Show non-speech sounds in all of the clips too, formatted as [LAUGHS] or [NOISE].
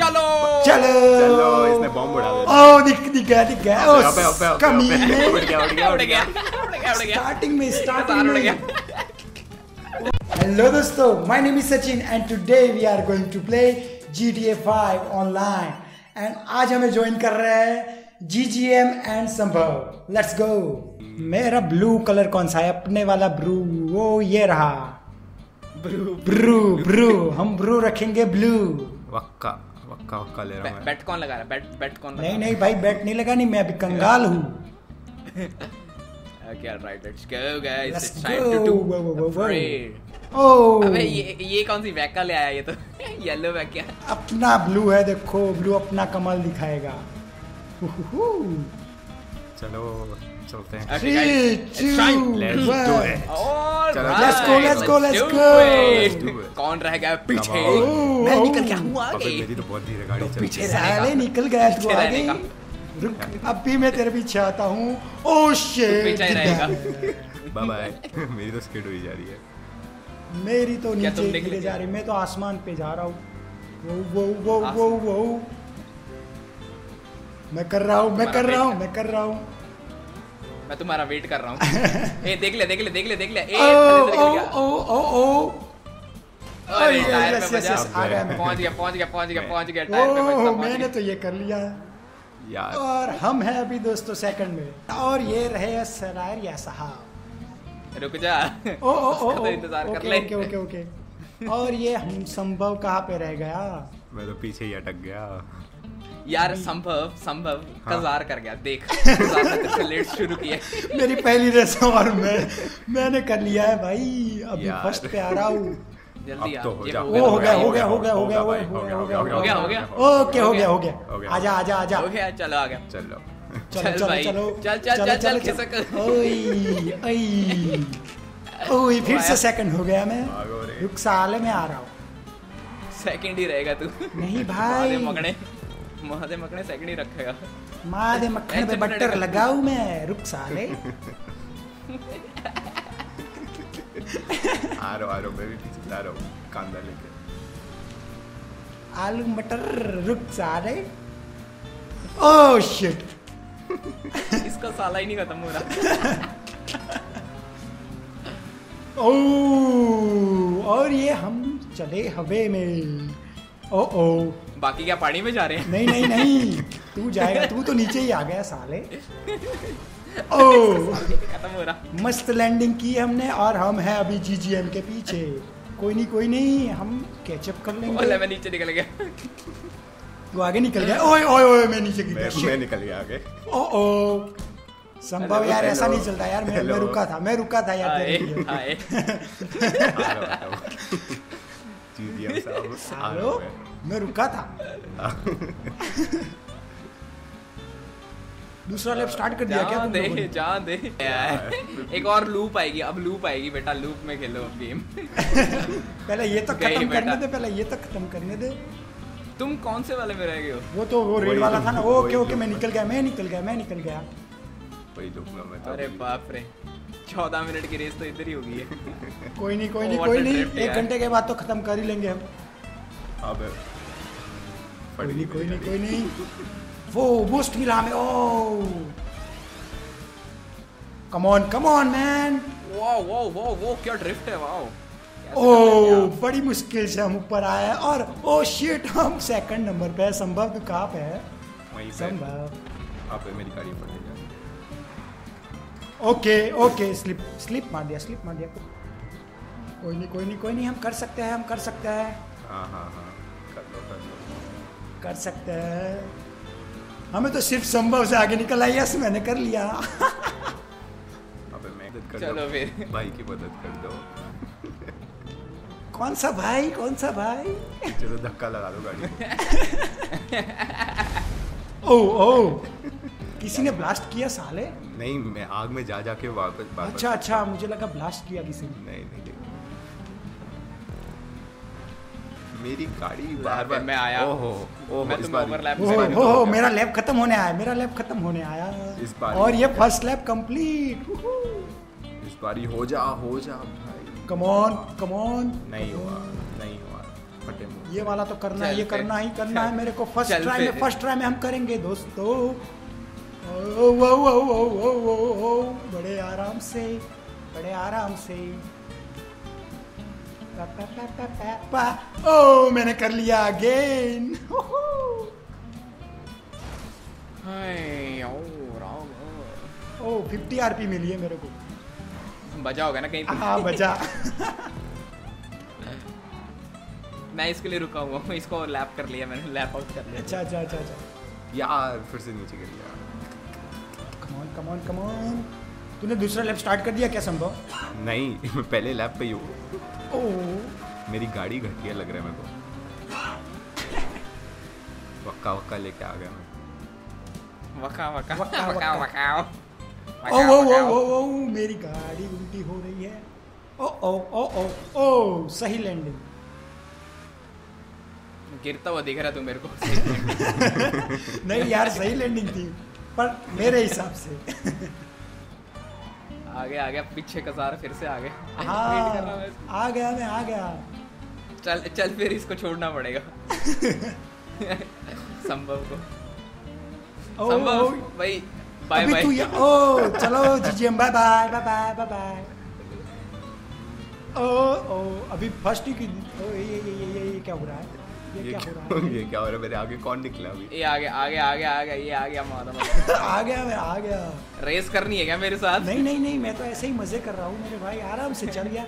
चलो चलो चलो इसने बॉम्ब उड़ा दिया ओ दिख दिख गया दिख गया ओ कमीने उड़ गया उड़ गया उड़ गया स्टार्टिंग में स्टार्टिंग में हेलो दोस्तों my name is Sachin and today we are going to play GTA 5 online and आज हमें ज्वाइन कर रहे हैं GGM and Sambhav let's go मेरा ब्लू कलर कौन सा है? अपने वाला ब्रू वो ये रहा. ब्रू ब्रू ब्रू हम ब्रू रखेंगे ब्लू वक्का. वक्का वक्का ले रहा हूँ बैट कौन लगा रहा है? बैट बैट कौन नहीं नहीं भाई बैट नहीं लगा नहीं मैं अभी कंगाल हूँ। Okay alright let's go guys Let's it's time to go. डू Whoa, whoa, whoa, whoa. afraid ओ अबे ये ये कौन सी वैका ले आया ये तो? [LAUGHS] येलो अपना ब्लू है देखो ब्लू अपना कमल दिखाएगा। चलो। चलते हैं। Okay, Three, two. Let's do it. चलो, let's go, let's go, let's go. Let's do it. कौन रह गया पीछे? मैं निकल गया हूँ आगे। मेरी तो बहुत धीरे गाड़ी चल पीछे साले निकल गया तू आगे। रुक अब भी मैं तेरे पीछे आता हूँ। ओ शिट पीछे रहेगा। [LAUGHS] बाय बाय मेरी तो स्किड हुई जा रही है। मेरी तो नीचे निकले गिरे जा रही मैं तो आसमान पे जा रहा हूँ। वो वो वो वो वो मैं कर रहा हूँ मैं कर रहा हूँ मैं कर रहा हूँ। मैं तुम्हारा वेट कर रहा हूँ। [LAUGHS] ए देख ले देख ले देख ले देख ले। ए ओ ओ ओ ओ ओ। अरे ओ, टायर yes, पे बजा। आ गया मैं। पहुँच गया पहुँच गया पहुँच गया पहुँच गया टायर पे बजा मैंने तो ये कर लिया। यार। और हम हैं अभी दोस्तों सेकंड में। और ये रहे साहब। रुक जा। ओ ओ ओ तो ओ, इंतज़ार कर ले। Okay okay okay. और ये हम संभव कहाँ पे रह गया? मैं तो पीछे ही अटक गया। यार संभव संभव हाँ। कजार कर गया देख लेट शुरू किया मेरी पहली रेस और मैं मैंने कर लिया है भाई अभी फ़र्स्ट पे आ रहा हूँ जल्दी तो हो हो गया हो गया हो हो गया हो गया हो गया हो गया हो गया, हो गया। ओके हो गया हो हो गया। आजा आजा आजा हो गया चलो आ गया चलो चलो चल चलो चलो चल, चल, चल, चल, खिसक। ओई ओई ओई फिर से सेकंड हो गया मैं रुक साले में आ रहा हूँ सेकंड ही रहेगा तू नहीं भाई मगने महादे मगने सेकंड ही रखेगा। माँ दे मक्खन पे बटर लगाऊ मैं रुक साले। आ रहा आ रहा मैं भी पीछे जा रहा हूँ कांदा लेके। आलू मटर रुक साले। ओह शिट इसका साला ही नहीं खत्म हो रहा। ओह और ये हम चले हवे में। ओ ओ बाकी क्या पानी में जा रहे हैं? नहीं नहीं नहीं। तू जाएगा तू तो नीचे ही आ गया साले। [LAUGHS] ओह! खत्म हो रहा। मस्त लैंडिंग की हमने और हम हैं अभी जीजीएम के पीछे। कोई नहीं कोई नहीं हम कैचअप कर लेंगे। ओले मैं नीचे निकल गया। वो आगे निकल गया। ओए ओए ओए मैं नीचे गिर मैं गया मैं निकल गया आगे। ओ ओ संभव यार ऐसा नहीं चलता यार। मैं मैं रुका था मैं रुका था यार आए तेरे लिए। हेलो? हूँ। मैं। रुका था। दूसरा लैप स्टार्ट कर दिया क्या दे ने? जान दे। एक और लूप आएगी अब लूप आएगी बेटा लूप में खेलो अब गेम पहले ये तो खत्म करने दे पहले ये तो खत्म करने दे। तुम कौन से वाले में रह गए हो? वो तो वो रेड वाला तो- था ना। ओके ओके तो- मैं निकल गया मैं निकल गया मैं निकल गया। वही लूप में मैं तो। अरे बाप रे चौदह मिनट की रेस तो इधर ही होगी। कोई नहीं कोई नहीं कोई नहीं। drift एक घंटे के बाद तो खत्म कर ही लेंगे हम। अब कोई नहीं कोई नहीं कोई नहीं। वो बूस्ट मिला हमें ओ। Come on come on man वो वो वो वो क्या ड्रिफ्ट है वाओ ओ बड़ी मुश्किल से हम ऊपर आए हैं और ओ शिट हम सेकंड नंबर पे संभव तू कहाँ पे है? वहीं संभव। अब मेरी गाड़ी पड़ गई ओके ओके स्लिप स्लिप मार दिया स्लिप मार दिया। कोई नहीं कोई नहीं कोई नहीं हम कर सकते हैं हम कर सकते हैं। हाँ हाँ हाँ। कर सकते हैं। हमें तो सिर्फ़ संभव से आगे निकल आई यस मैंने कर लिया। अबे मैं कर चलो फिर। भाई की मदद कर दो। कौन सा भाई कौन सा भाई? चलो धक्का लगा दो गाड़ी ओ ओ किसी ने ब्लास्ट किया साले? नहीं मैं आग में जा जाके वापस वापस अच्छा अच्छा मुझे लगा ब्लास्ट किया किसी ने। नहीं नहीं। मेरी गाड़ी बार बार मैं आया ओहो ओहो मैं इस बार ओहो मेरा लैब खत्म होने आया मेरा लैब खत्म होने आया इस बार और ये फ़र्स्ट लैब कंप्लीट इस बारी हो जा हो जा भाई कम ऑन कम ऑन नहीं हुआ नहीं हुआ फटे ये वाला तो करना है ये करना ही करना है मेरे को फ़र्स्ट ट्राई में फ़र्स्ट ट्राई में हम करेंगे दोस्तों बड़े आराम से बड़े आराम से ओ मैंने कर लिया अगेन ओ, ओ 50 आरपी मिली है मेरे को. बजा होगा ना कहीं पे। हाँ बचा [LAUGHS] मैं इसके लिए रुका हुआ हूँ इसको लैप कर लिया मैंने लैप आउट कर लिया। अच्छा अच्छा अच्छा अच्छा. यार फिर से नीचे गिर गया। कमॉन कमॉन कमॉन तूने दूसरा लैप स्टार्ट कर दिया क्या संभव? नहीं [LAUGHS] मैं पहले लैप पे ही हूँ। मेरी गाड़ी घटिया लग रहा है मेरे को। वक्का वक्का लेके आ गया मैं। वका वका वका, वका वका। वका ओ ओ ओ ओ ओ मेरी गाड़ी उल्टी हो रही है। ओ ओ ओ ओ ओ सही लैंडिंग गिरता हुआ दिख रहा तू मेरे को। [LAUGHS] नहीं यार सही लैंडिंग थी पर मेरे हिसाब से। आगे आ गया पीछे का सारा फिर से आ गया [LAUGHS] हाँ आ गया मैं आ गया। चल चल फिर इसको छोड़ना पड़ेगा। [LAUGHS] संभव को। ओ, संभव? भाई बाय अभी बाय ओ चलो GGM bye bye bye bye bye bye ओ ओ अभी फ़र्स्ट ही की ओ ये ये ये ये क्या हो रहा है? ये ये क्या हो रहा है ये क्या हो रहा है? मेरे आगे कौन निकला अभी? ये आ गया आ गया आ गया आ गया ये आ गया माता [LAUGHS] आ गया मैं आ गया। रेस करनी है क्या मेरे साथ? नहीं नहीं नहीं मैं तो ऐसे ही मज़े कर रहा हूँ मेरे भाई। आराम से चल गया।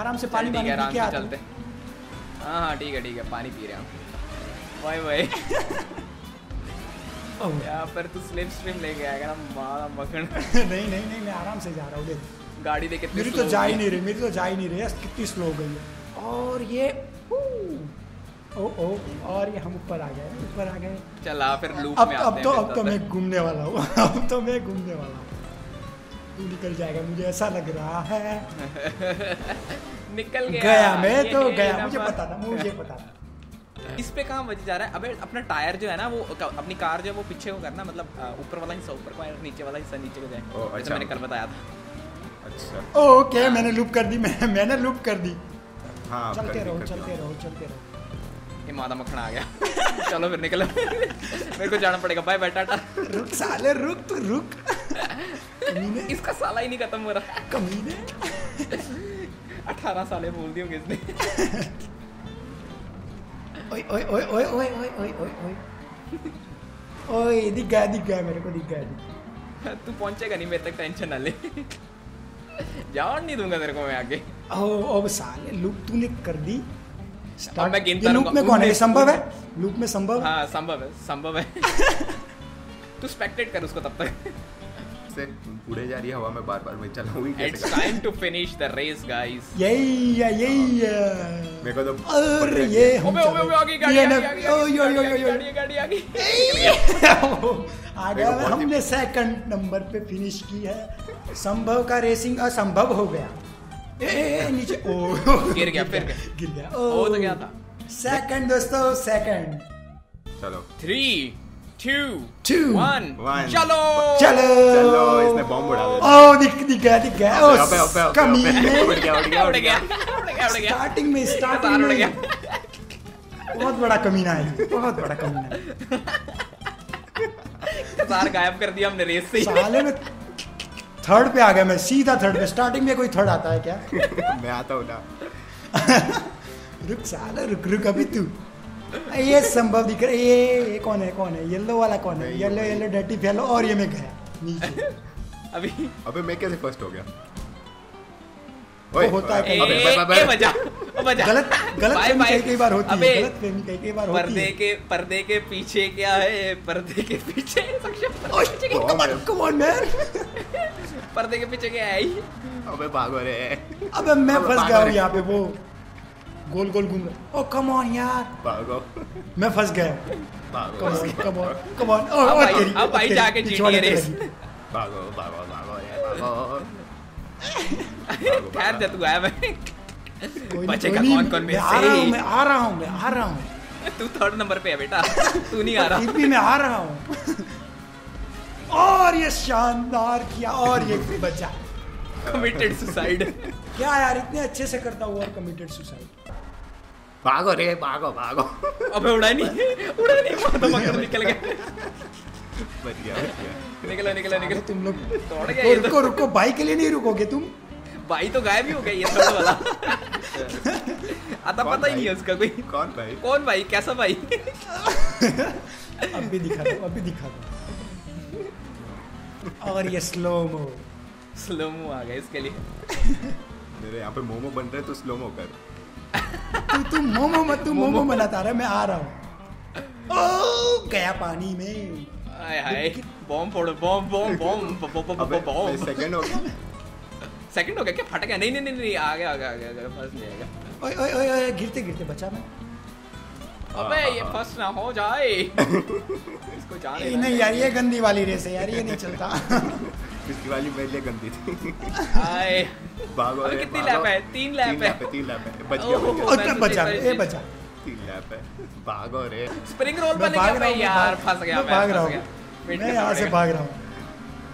आराम से पानी पी आराम के से चलते। हूँ। हाँ ठीक है ठीक है पानी पी रहे हैं वाई वाई [LAUGHS] ओह, यहाँ पर तू स्लिप स्ट्रीम लेके आएगा ना मारा मखन [LAUGHS] नहीं नहीं नहीं मैं आराम से जा रहा हूँ देख। गाड़ी देख कितनी मेरी तो जा ही नहीं रही मेरी तो जा ही नहीं रही यार, कितनी स्लो हो गई है। और ये ओ ओ और ये हम ऊपर आ गए ऊपर आ गए। चल आ फिर लूप अब में अब तो अब तो मैं घूमने वाला हूँ [LAUGHS] अब तो मैं घूमने वाला हूँ। तू निकल जाएगा मुझे ऐसा लग रहा है। [LAUGHS] निकल गया। गया मैं तो गया मुझे पता था मुझे पता था। [LAUGHS] इस पे कहाँ बच जा रहा है? अबे अपना टायर जो है ना वो अपनी कार जो है वो पीछे को करना मतलब ऊपर वाला हिस्सा ऊपर को नीचे वाला हिस्सा नीचे को जाए। अच्छा। मैंने कल बताया था। अच्छा। ओके मैंने लूप कर दी मैं, मैंने लूप कर दी। हाँ चलते रहो चलते रहो चलते रहो। ये मादा मक्खन आ गया। [LAUGHS] चलो फिर निकलो। मेरे को जाना पड़ेगा। Bye bye tata. रुक साले रुक तू रुक। कमीने। इसका साला ही नहीं खत्म हो रहा। कमीने। अठारह साले बोल दियो किसने ओए ओए ओए ओए ओए ओए ओए ओए ओए। ओए दिख गया दिख गया मेरे को दिख गया तू पहुंचेगा नहीं मेरे तक टेंशन ना ले। जान नहीं दूँगा तेरे को मैं आगे। ओ ओ साले लूप तूने कर दी। अब मैं गिनता लूप में कौन है? संभव है? लूप में संभव हाँ? संभव है संभव है। [LAUGHS] तू स्पेक्टेट कर उसको तब तक। से उड़े जा रही हवा में बार बार मैं चला हुई it's time to finish the race guys यही है यही है। मेरे को तो और ये ओबे ओबे ओबे आगे गाड़ी आगे आगे ओ यो यो यो यो गाड़ी गाड़ी आगे आ गया [LAUGHS] हमने सेकंड नंबर पे फिनिश की है। संभव का रेसिंग असंभव हो गया। ए, ए, ए नीचे। ओ। गिर गया, फिर गिर गया। हो तो गया था। सेकंड दोस्तों सेकंड चलो। Three two Two. One One. चलो। चलो। चलो इसने बॉम्ब उड़ा दिया। ओ दिख दिख गया दिख गया। ओ कमीने उड़ गया उड़ गया उड़ गया गया। उड़ गया स्टार्टिंग में स्टार्टिंग में। बहुत बड़ा कमीना है। बहुत बड़ा कमीना है। तार गायब कर दिया हमने रेस से ही। साले में थर्ड पे आ गया मैं सीधा थर्ड पे स्टार्टिंग में कोई थर्ड आता है क्या? [LAUGHS] मैं आता हूँ ना। [LAUGHS] रुक साले रुक रुक अभी तू। ये संभव दिख रहा है ये ये कौन है कौन है? येलो वाला कौन है? येलो येलो डर्टी फेलो और ये मैं गया नीचे। [LAUGHS] अभी। अबे मैं कैसे फ़र्स्ट हो गया? वो होता है अबे, ओ बजा गलत गलत फहमी कई कई बार होती है गलत फहमी कई कई बार होती है। पर्दे के पर्दे के पीछे क्या है? पर्दे के पीछे Saksham come on come on man पर्दे के पीछे क्या है अबे भागो रे। अबे मैं फंस गया हूँ रे। यहाँ पे वो। गोल गोल घूम रहा ओ कम ऑन यार। भागो। मैं फंस गया भागो। Come on come on come on ओ अब ओ तेरी अब आई तेरी जाके GTA पे रेस। भागो भागो भागो रे भागो। [LAUGHS] खैर जा तू आया मैं। बचेगा कौन कौन में मैं आ रहा हूँ से मैं आ रहा हूँ मैं आ रहा हूँ। [LAUGHS] तू थर्ड नंबर पे है बेटा। तू नहीं आ रहा। फिर भी मैं आ रहा हूँ। और ये शानदार किया और ये बचा। कमिटेड सुसाइड क्या यार इतने अच्छे से करता हुआ और कमिटेड सुसाइड भागो रे भागो भागो। अबे उड़ा नहीं उड़ा नहीं वो तो मगर निकल गया। बच गया बच गया निकलो निकलो निकलो। तुम लोग तोड़ गया रुको तो। रुको रुको भाई के लिए नहीं रुकोगे तुम? भाई तो गायब ही हो गया ये थर्ड वाला। आता पता ही नहीं है उसका कोई। कौन भाई? कौन भाई? कैसा भाई? [LAUGHS] अब भी दिखा दो अब भी दिखा दो। और ये स्लो मो स्लो मो आ गया इसके लिए। मेरे यहाँ पे मोमो बन रहे तो स्लो मो कर। तू तू मोमो मत तू मोमो। बनाता रहा मैं आ रहा हूँ। ओ गया पानी में। हाय हाय bomb फोड़ो bomb bomb bomb bomb bomb second हो गया। सेकंड हो गया? क्या फट गया? नहीं नहीं नहीं आ गया आ गया आ गया आ गया फ़र्स्ट नहीं आएगा ओए ओए ओए ओए गिरते गिरते बचा मैं। अबे ये फ़र्स्ट ना हो जाए। [LAUGHS] इसको जाने दो। नहीं यार ये गंदी वाली रेस है यार ये नहीं चलता। [LAUGHS] पिछली वाली लिए गंदी थी। हाय। भागो अबे कितनी लैप है? तीन लैप है। तीन लैप है। बच गया तो बचा ए बचा तीन लैप है। भागो रे स्प्रिंग रोल बन गया भाई यार फंस गया मैं भाग रहा हूँ। मैं यहाँ से भाग रहा हूँ।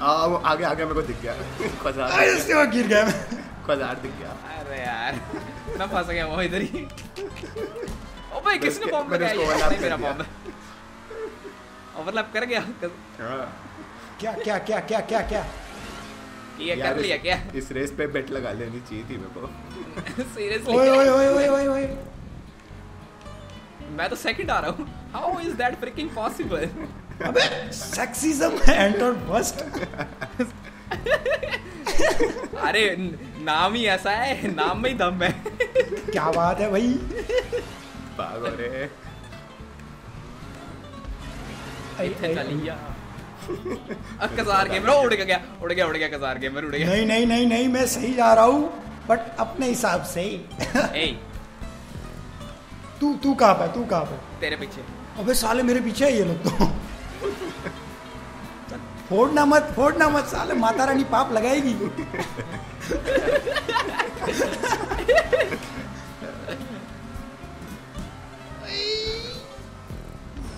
आ, वो आगे आगे मेरे को दिख गया। खजार अरे इससे वो गिर गया। मैं खजार दिख गया। अरे यार मैं फंस गया वो इधर ही। [LAUGHS] ओबे किसने बॉम्ब लगाया? ये नहीं मेरा। बॉम्ब ओवरलैप कर गया हाँ। क्या क्या क्या क्या क्या क्या? ये कर लिया इस- क्या? इस रेस पे बेट लगा लेनी चाहिए थी मेरे को। [LAUGHS] सीरियसली ओए ओए ओए ओए ओए ओए। मैं तो सेकंड आ रहा हूँ। How is that fricking possible अबे सेक्सिज्म एंटर फ़र्स्ट अरे नाम ही ऐसा है नाम में ही दम है। क्या बात है भाई? भागो रे इथे कजार गेमर उड़ गया उड़ गया उड़ गया कजार गेमर उड़ गया। नहीं नहीं नहीं नहीं मैं सही जा रहा हूँ बट अपने हिसाब से। ए तू तू कहाँ पे तू कहाँ पे? तेरे पीछे। अबे साले मेरे पीछे है ये लोग तो। फोड़ना मत फोड़ना मत साले माता रानी पाप लगाएगी।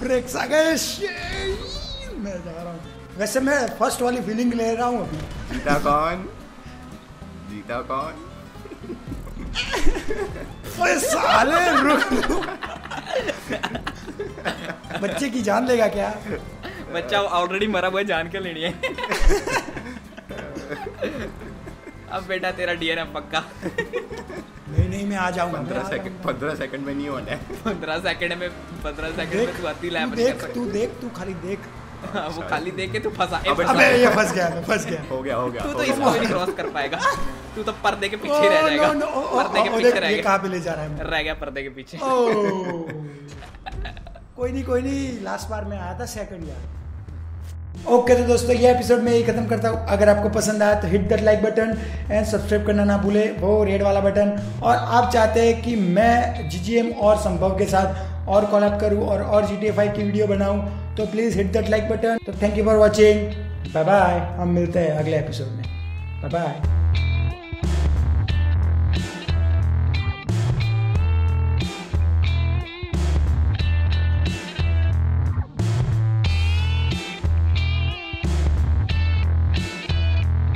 ब्रेक्स आ गए। मैं जा रहा हूँ। वैसे मैं फ़र्स्ट वाली फीलिंग ले रहा हूँ अभी। जीता कौन? जीता कौन? ओए साले रुक बच्चे की जान लेगा क्या? बच्चा ऑलरेडी मरा हुआ जान के लेनी है? [LAUGHS] अब बेटा तेरा डीएनए पक्का। नहीं नहीं मैं आ जाऊँगा पंद्रह सेकंड। पंद्रह सेकंड में नहीं होना है। [LAUGHS] पंद्रह सेकंड में पंद्रह सेकंड में तू आती तू लैब देख तू देख तू खाली देख। वो खाली देख के तू फंसा। अबे ये फंस गया मैं फंस गया। हो गया हो गया तू तो इसको भी नहीं क्रॉस कर पाएगा। [LAUGHS] तू तो पर्दे के पीछे रह जाएगा। पर्दे के पीछे रह गया। कहाँ पे ले जा रहा है? रह गया पर्दे के पीछे। [LAUGHS] कोई नहीं कोई नहीं लास्ट बार में आया था सेकंड यार ओके okay, तो दोस्तों ये एपिसोड में यही खत्म करता हूँ। अगर आपको पसंद आया तो hit that like button and subscribe करना ना भूले वो रेड वाला बटन और आप चाहते हैं कि मैं जीजीएम और संभव के साथ और कॉलअप करूँ और और जी की वीडियो बनाऊँ तो please hit that like button तो thank you for watching bye bye हम मिलते हैं अगले एपिसोड में। Bye bye